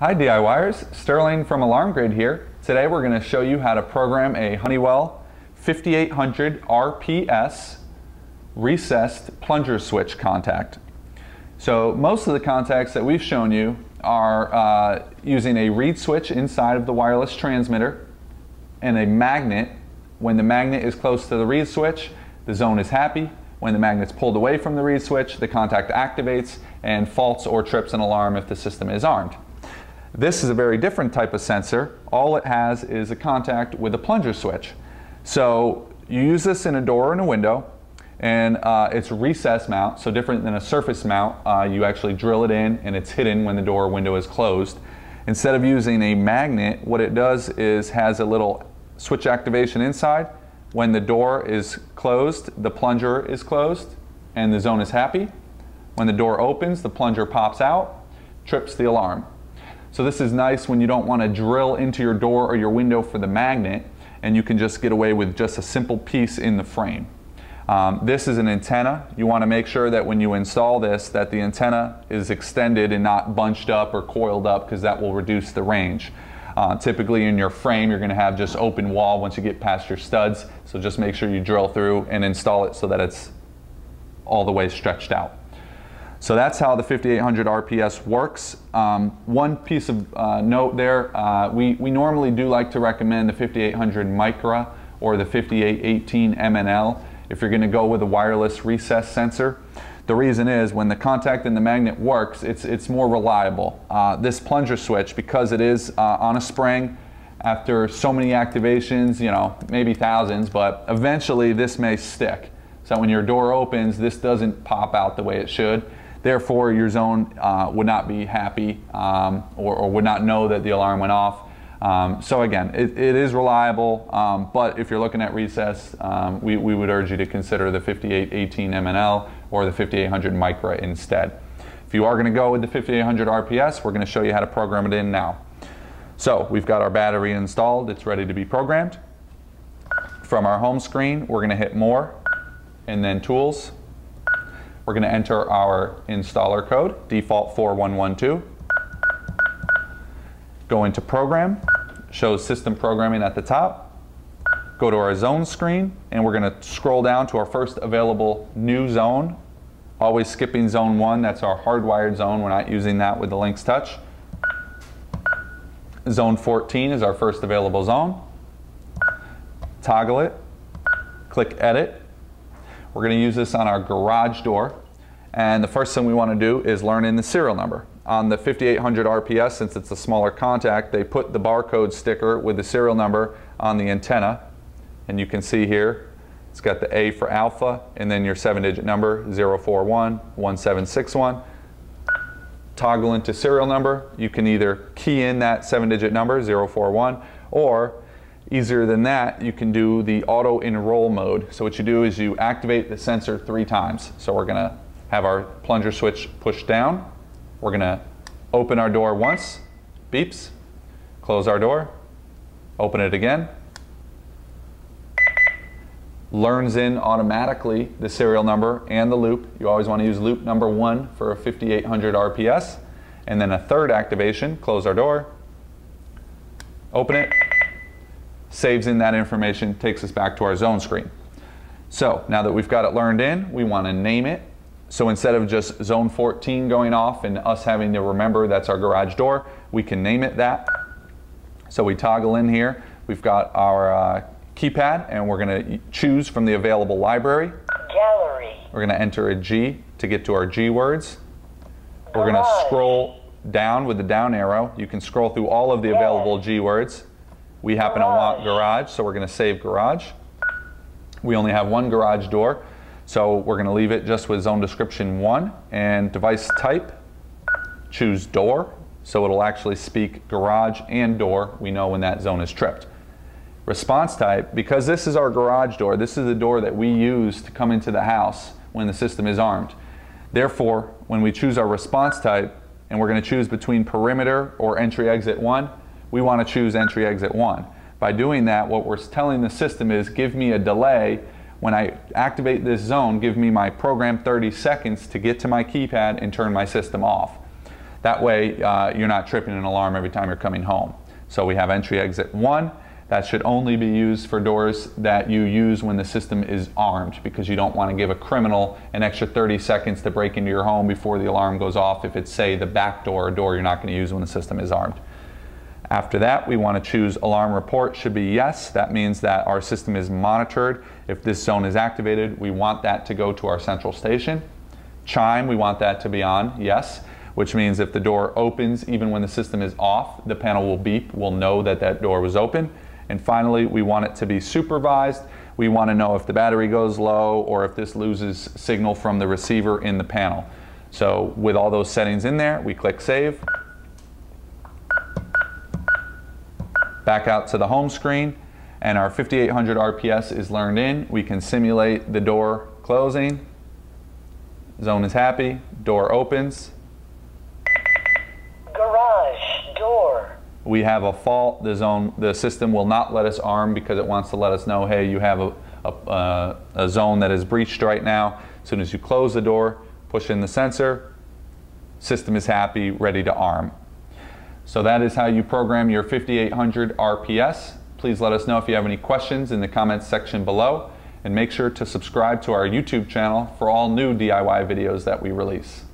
Hi DIYers, Sterling from Alarm Grid here. Today we're going to show you how to program a Honeywell 5800 RPS recessed plunger switch contact. So most of the contacts that we've shown you are uh, using a reed switch inside of the wireless transmitter and a magnet. When the magnet is close to the reed switch, the zone is happy. When the magnet's pulled away from the reed switch, the contact activates and faults or trips an alarm if the system is armed. This is a very different type of sensor. All it has is a contact with a plunger switch. So you use this in a door and a window, and uh, it's recess mount, so different than a surface mount. Uh, you actually drill it in and it's hidden when the door or window is closed. Instead of using a magnet, what it does is has a little switch activation inside. When the door is closed, the plunger is closed and the zone is happy. When the door opens, the plunger pops out, trips the alarm. So this is nice when you don't want to drill into your door or your window for the magnet and you can just get away with just a simple piece in the frame. Um, this is an antenna. You want to make sure that when you install this that the antenna is extended and not bunched up or coiled up because that will reduce the range. Uh, typically in your frame you're going to have just open wall once you get past your studs so just make sure you drill through and install it so that it's all the way stretched out. So that's how the 5800 RPS works. Um, one piece of uh, note there, uh, we, we normally do like to recommend the 5800 Micra or the 5818 MNL if you're going to go with a wireless recess sensor. The reason is when the contact and the magnet works, it's, it's more reliable. Uh, this plunger switch, because it is uh, on a spring, after so many activations, you know, maybe thousands, but eventually this may stick. So when your door opens, this doesn't pop out the way it should. Therefore, your zone uh, would not be happy um, or, or, would not know that the alarm went off. Um, so again, it, it is reliable, um, but if you're looking at recess, um, we, we would urge you to consider the 5818 MNL or the 5800 Micra instead. If you are going to go with the 5800 RPS, we're going to show you how to program it in now. So we've got our battery installed, it's ready to be programmed. From our home screen, we're going to hit More and then Tools, we're going to enter our installer code, default 4112. Go into Program, shows System Programming at the top. Go to our Zone screen, and we're going to scroll down to our first available new zone. Always skipping Zone 1, that's our hardwired zone. We're not using that with the Lynx Touch. Zone 14 is our first available zone. Toggle it, click Edit, we're going to use this on our garage door. And the first thing we want to do is learn in the serial number. On the 5800 RPS, since it's a smaller contact, they put the barcode sticker with the serial number on the antenna. And you can see here, it's got the A for alpha, and then your seven digit number, 041 1761. Toggle into serial number. You can either key in that seven digit number, 041, or Easier than that, you can do the auto enroll mode. So what you do is you activate the sensor three times. So we're gonna have our plunger switch pushed down. We're gonna open our door once, beeps, close our door, open it again, learns in automatically the serial number and the loop. You always want to use loop number one for a 5800 RPS. And then a third activation, close our door, open it, saves in that information, takes us back to our zone screen. So now that we've got it learned in, we want to name it. So instead of just zone 14 going off and us having to remember that's our garage door, we can name it that. So we toggle in here. We've got our uh, keypad and we're going to choose from the available library. Gallery. We're going to enter a G to get to our G words. We're going to scroll down with the down arrow. You can scroll through all of the available G words. We happen garage. to want garage, so we're going to save garage. We only have one garage door, so we're going to leave it just with zone description 1 and device type. Choose door, so it'll actually speak garage and door. We know when that zone is tripped. Response type, because this is our garage door, this is the door that we use to come into the house when the system is armed. Therefore, when we choose our response type, and we're going to choose between perimeter or entry exit 1, we want to choose entry exit 1. By doing that, what we're telling the system is give me a delay. When I activate this zone, give me my program 30 seconds to get to my keypad and turn my system off. That way uh, you're not tripping an alarm every time you're coming home. So we have entry exit one. That should only be used for doors that you use when the system is armed because you don't want to give a criminal an extra 30 seconds to break into your home before the alarm goes off if it's, say, the back door, a door you're not going to use when the system is armed. After that, we want to choose alarm report should be yes. That means that our system is monitored. If this zone is activated, we want that to go to our central station. Chime, we want that to be on, yes, which means if the door opens, even when the system is off, the panel will beep, we'll know that that door was open. And finally, we want it to be supervised. We want to know if the battery goes low or if this loses signal from the receiver in the panel. So with all those settings in there, we click save. Back out to the home screen and our 5800 RPS is learned in. We can simulate the door closing. Zone is happy, door opens. Garage door. We have a fault, the zone, the system will not let us arm because it wants to let us know, hey, you have a, a, uh, a zone that is breached right now. As soon as you close the door, push in the sensor, system is happy, ready to arm. So that is how you program your 5800 RPS. Please let us know if you have any questions in the comments section below and make sure to subscribe to our YouTube channel for all new DIY videos that we release.